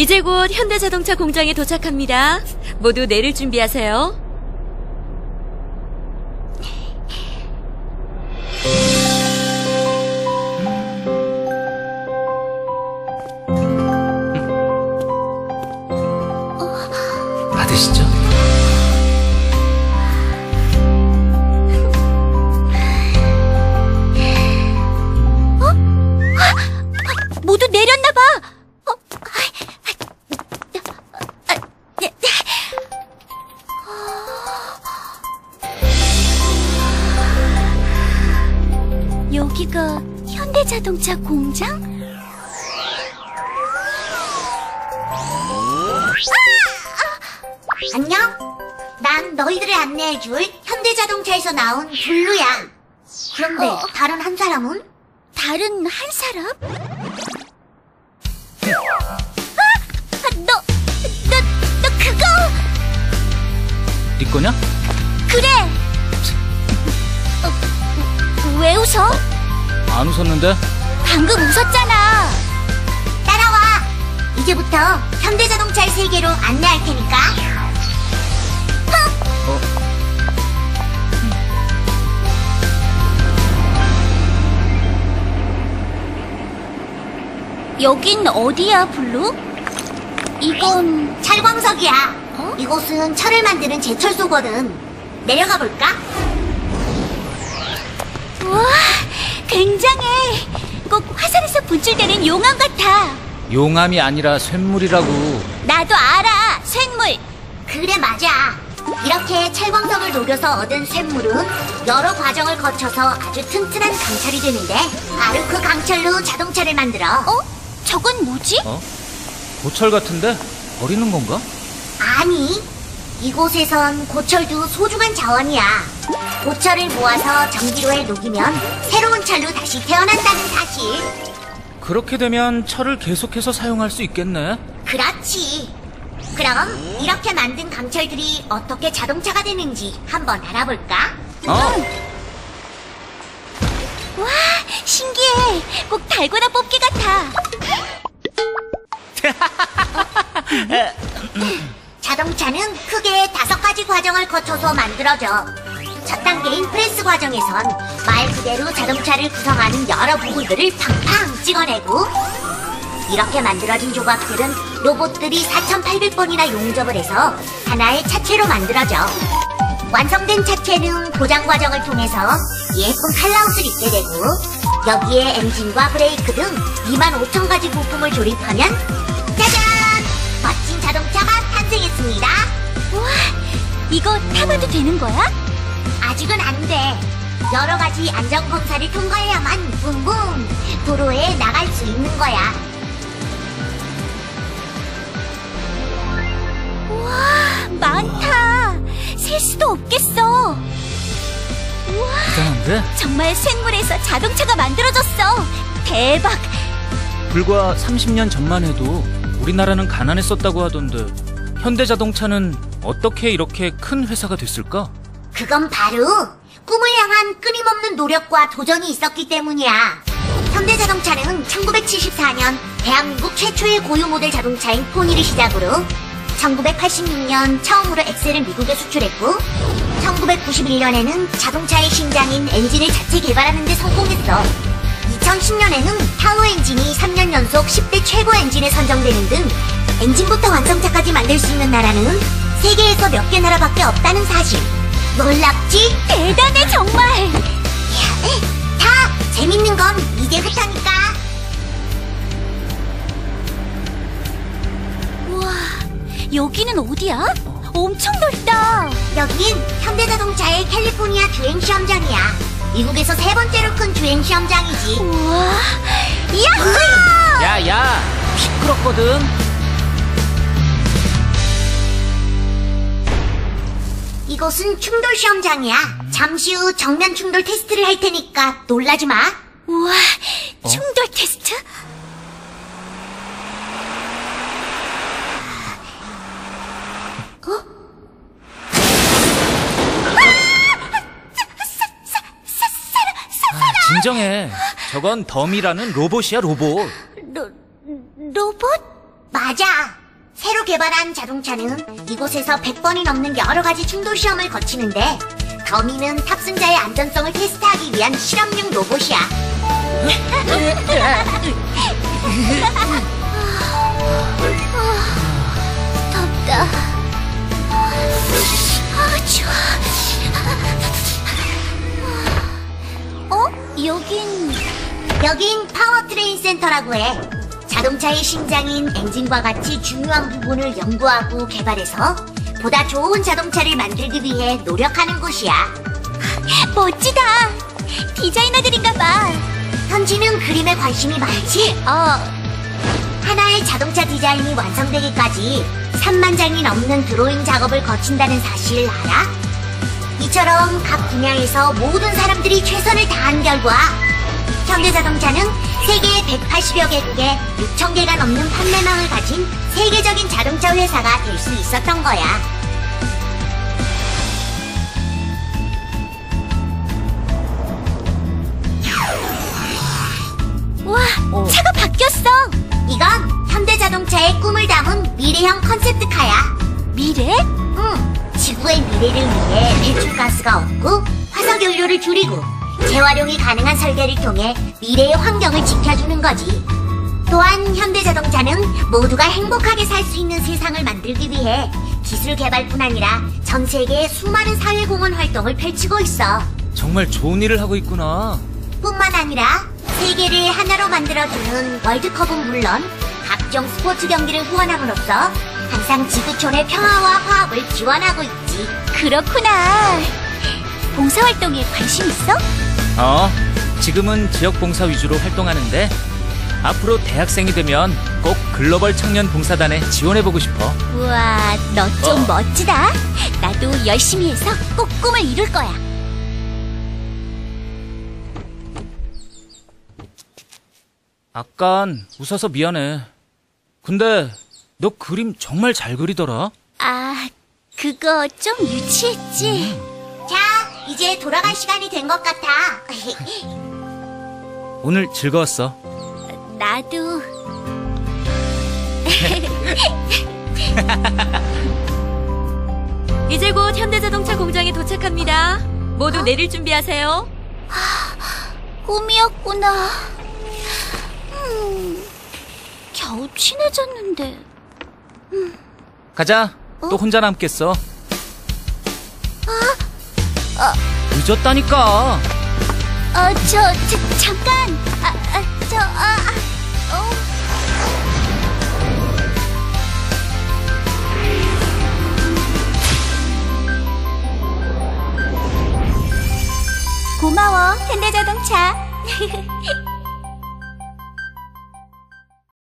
이제 곧 현대자동차 공장에 도착합니다. 모두 내릴 준비하세요. 여기가 현대자동차 공장? 안녕? 난 너희들을 안내해줄 현대자동차에서 나온 블루야. 그런데 어. 다른 한 사람은? 다른 한 사람? 아! 너, 너, 너 그거! 네 거냐? 그래! 어, 왜 웃어? 안 웃었는데? 방금 웃었잖아. 따라와. 이제부터 현대자동차의 세계로 안내할 테니까. 어? 여긴 어디야, 블루? 이건 찰광석이야. 어? 이곳은 철을 만드는 제철소거든. 내려가 볼까? 우와, 굉장해. 꼭 화산에서 분출되는 용암 같아. 용암이 아니라 쇳물이라고. 나도 알아, 쇳물. 그래 맞아. 이렇게 찰광석을 녹여서 얻은 쇳물은 여러 과정을 거쳐서 아주 튼튼한 강철이 되는데 바로 그 강철로 자동차를 만들어. 어? 저건 뭐지? 어? 고철 같은데? 버리는 건가? 아니, 이곳에선 고철도 소중한 자원이야. 고철을 모아서 전기로에 녹이면 새로운 철로 다시 태어난다는 사실. 그렇게 되면 철을 계속해서 사용할 수 있겠네. 그렇지. 그럼 이렇게 만든 강철들이 어떻게 자동차가 되는지 한번 알아볼까? 어? 와, 신기해. 꼭 달고나 뽑기 같아. 자동차는 크게 다섯 가지 과정을 거쳐서 만들어져. 첫 단계인 프레스 과정에선 말 그대로 자동차를 구성하는 여러 부분들을 팡팡 찍어내고 이렇게 만들어진 조각들은 로봇들이 4,800번이나 용접을 해서 하나의 차체로 만들어져. 완성된 차체는 포장 과정을 통해서 예쁜 칼라웃을 입게 되고 여기에 엔진과 브레이크 등 2만 5천 가지 부품을 조립하면 이거 타봐도 되는 거야? 아직은 안 돼. 여러 가지 안전 검사를 통과해야만 붕붕 도로에 나갈 수 있는 거야. 우와, 많다. 셀 수도 없겠어. 우와, 대단한데? 정말 쇳물에서 자동차가 만들어졌어. 대박. 불과 30년 전만 해도 우리나라는 가난했었다고 하던데 현대자동차는 어떻게 이렇게 큰 회사가 됐을까? 그건 바로 꿈을 향한 끊임없는 노력과 도전이 있었기 때문이야. 현대자동차는 1974년 대한민국 최초의 고유 모델 자동차인 포니를 시작으로 1986년 처음으로 엑셀을 미국에 수출했고 1991년에는 자동차의 심장인 엔진을 자체 개발하는 데 성공했어. 2010년에는 타우 엔진이 3년 연속 10대 최고 엔진에 선정되는 등 엔진부터 완성차까지 만들 수 있는 나라는 세계에서 몇 개 나라밖에 없다는 사실. 놀랍지? 대단해, 정말. 다 재밌는 건 이제부터니까. 우와, 여기는 어디야? 엄청 넓다. 여긴 현대자동차의 캘리포니아 주행 시험장이야. 미국에서 세 번째로 큰 주행 시험장이지. 우와, 야호! 야, 야! 시끄럽거든? 이곳은 충돌 시험장이야. 잠시 후 정면 충돌 테스트를 할 테니까 놀라지 마. 우와, 충돌 테스트? 아, 진정해. 저건 덤이라는 로봇이야, 로봇. 로, 로봇? 맞아. 새로 개발한 자동차는 이곳에서 100번이 넘는 여러 가지 충돌 시험을 거치는데 더미는 탑승자의 안전성을 테스트하기 위한 실험용 로봇이야. 덥다. 아, 추워. 어? 여긴 여긴 파워트레인 센터라고 해. 자동차의 심장인 엔진과 같이 중요한 부분을 연구하고 개발해서 보다 좋은 자동차를 만들기 위해 노력하는 곳이야. 멋지다. 디자이너들인가 봐. 현지는 그림에 관심이 많지? 어, 하나의 자동차 디자인이 완성되기까지 3만 장이 넘는 드로잉 작업을 거친다는 사실 알아? 이처럼 각 분야에서 모든 사람들이 최선을 다한 결과 현대자동차는 세계 180여 개국에 6천 개가 넘는 판매망을 가진 세계적인 자동차 회사가 될 수 있었던 거야. 와, 차가 바뀌었어. 이건 현대자동차의 꿈을 담은 미래형 컨셉트카야. 미래? 응, 지구의 미래를 위해 배출가스가 없고 화석 연료를 줄이고 재활용이 가능한 설계를 통해 미래의 환경을 지켜주는 거지. 또한 현대자동차는 모두가 행복하게 살 수 있는 세상을 만들기 위해 기술 개발뿐 아니라 전 세계의 수많은 사회공헌 활동을 펼치고 있어. 정말 좋은 일을 하고 있구나. 뿐만 아니라 세계를 하나로 만들어주는 월드컵은 물론 각종 스포츠 경기를 후원함으로써 항상 지구촌의 평화와 화합을 지원하고 있지. 그렇구나. 봉사활동에 관심 있어? 어, 지금은 지역 봉사 위주로 활동하는데 앞으로 대학생이 되면 꼭 글로벌 청년 봉사단에 지원해보고 싶어. 우와, 너 좀 어. 멋지다. 나도 열심히 해서 꼭 꿈을 이룰 거야. 아깐 웃어서 미안해. 근데 너 그림 정말 잘 그리더라. 아, 그거 좀 유치했지? 자, 이제 돌아갈 시간이 된 것 같아. 오늘 즐거웠어. 나도. 이제 곧 현대자동차 공장에 도착합니다. 모두 내릴 준비하세요. 꿈이었구나. 음, 겨우 친해졌는데. 가자. 또 혼자 남겠어. 늦었다니까. 어, 저, 저 잠깐. 아, 아, 저, 아, 아, 어. 고마워, 현대자동차.